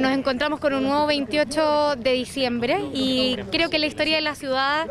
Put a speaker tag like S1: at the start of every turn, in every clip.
S1: Nos encontramos con un nuevo 28 de diciembre y creo que la historia de la ciudad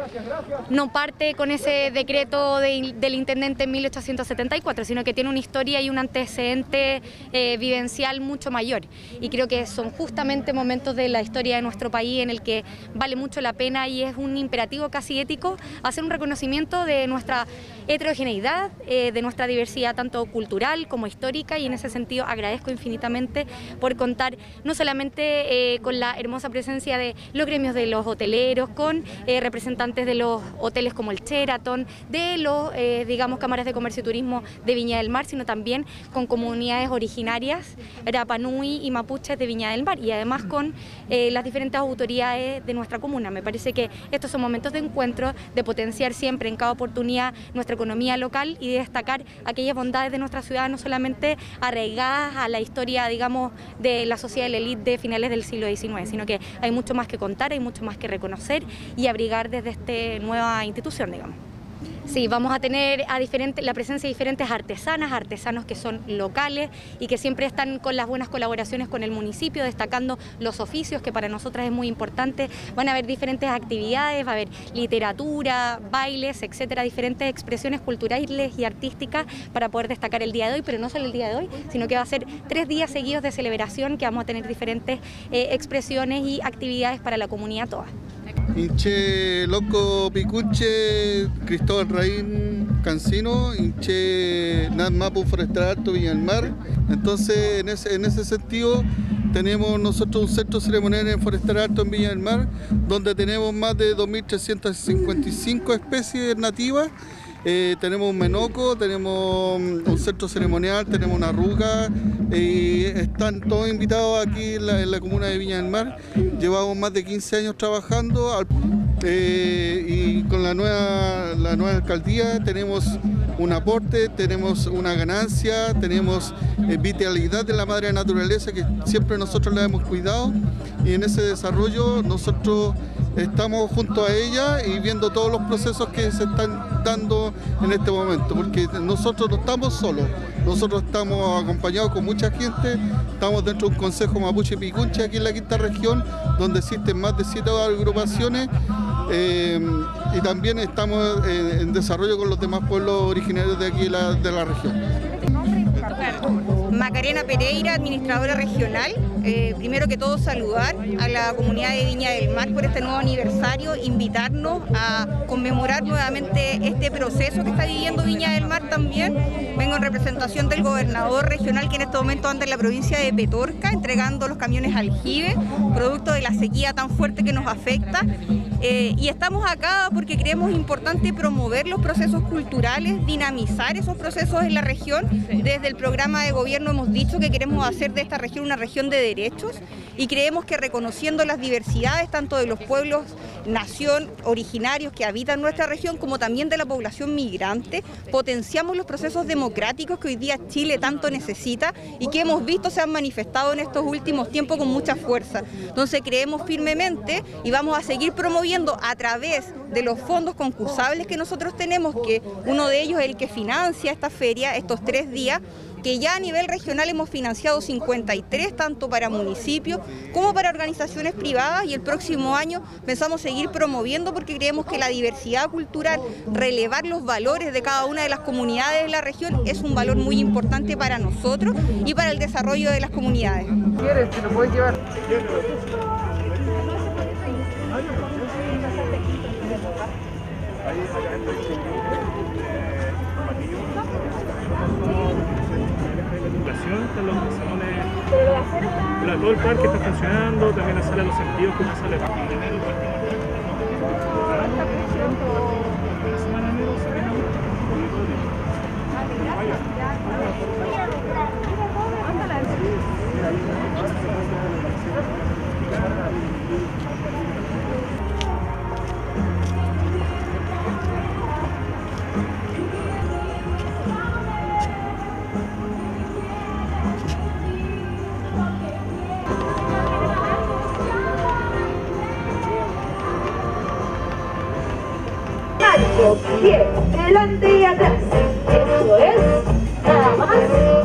S1: no parte con ese decreto del intendente en 1874, sino que tiene una historia y un antecedente eh, vivencial mucho mayor. Y creo que son justamente momentos de la historia de nuestro país en el que vale mucho la pena y es un imperativo casi ético hacer un reconocimiento de nuestra heterogeneidad, eh, de nuestra diversidad tanto cultural como histórica y en ese sentido agradezco infinitamente por contar no solamente eh, con la hermosa presencia de los gremios de los hoteleros, con eh, representantes de los hoteles como el Sheraton, de los, digamos, cámaras de comercio y turismo de Viña del Mar, sino también con comunidades originarias, Rapanui y mapuches de Viña del Mar y además con las diferentes autoridades de nuestra comuna. Me parece que estos son momentos de encuentro, de potenciar siempre en cada oportunidad nuestra economía local y de destacar aquellas bondades de nuestra ciudad, no solamente arraigadas a la historia, digamos, de la sociedad de la élite de finales del siglo XIX, sino que hay mucho más que contar, hay mucho más que reconocer y abrigar desde esta nueva institución, digamos. Sí, vamos a tener a la presencia de diferentes artesanas, artesanos que son locales y que siempre están con las buenas colaboraciones con el municipio, destacando los oficios, que para nosotras es muy importante. Van a haber diferentes actividades, va a haber literatura, bailes, etcétera, diferentes expresiones culturales y artísticas para poder destacar el día de hoy, pero no solo el día de hoy, sino que va a ser tres días seguidos de celebración que vamos a tener diferentes eh, expresiones y actividades para la comunidad toda.
S2: Hinche Loco Picuche, Cristóbal Raín Cancino, hinche Mapu Forestal Alto Viña del Mar. Entonces, en ese, en ese sentido, tenemos nosotros un centro ceremonial en Forestal Alto en Viña del Mar, donde tenemos más de 2.355 especies nativas eh, tenemos un menoco, tenemos un centro ceremonial, tenemos una ruga y están todos invitados aquí en la, comuna de Viña del Mar. Llevamos más de 15 años trabajando eh, y con la nueva, la nueva alcaldía tenemos un aporte, tenemos una ganancia, tenemos eh, vitalidad de la madre naturaleza que siempre nosotros la hemos cuidado y en ese desarrollo nosotros estamos junto a ella y viendo todos los procesos que se están dando en este momento, porque nosotros no estamos solos, nosotros estamos acompañados con mucha gente, estamos dentro de un consejo mapuche picunche aquí en la quinta región, donde existen más de siete agrupaciones eh, y también estamos en, desarrollo con los demás pueblos originarios de aquí de la región.
S3: Macarena Pereira, administradora regional. Eh, primero que todo saludar a la comunidad de Viña del Mar por este nuevo aniversario, invitarnos a conmemorar nuevamente este proceso que está viviendo Viña del Mar también. Vengo en representación del gobernador regional que en este momento anda en la provincia de Petorca entregando los camiones aljibe, producto de la sequía tan fuerte que nos afecta. Eh, y estamos acá porque creemos importante promover los procesos culturales, dinamizar esos procesos en la región. Desde el programa de gobierno hemos dicho que queremos hacer de esta región una región de derechos y creemos que reconociendo las diversidades tanto de los pueblos, nación, originarios que habitan nuestra región como también de la población migrante, potenciamos los procesos democráticos que hoy día Chile tanto necesita y que hemos visto se han manifestado en estos últimos tiempos con mucha fuerza. Entonces creemos firmemente y vamos a seguir promoviendo a través de los fondos concursables que nosotros tenemos, que uno de ellos es el que financia esta feria, estos tres días, que ya a nivel regional hemos financiado 53, tanto para municipios como para organizaciones privadas y el próximo año pensamos seguir promoviendo porque creemos que la diversidad cultural, relevar los valores de cada una de las comunidades de la región es un valor muy importante para nosotros y para el desarrollo de las comunidades.
S4: Pero todo el parque está funcionando, también la sala de los sentidos, como
S5: pie delante y atrás. Eso es nada más.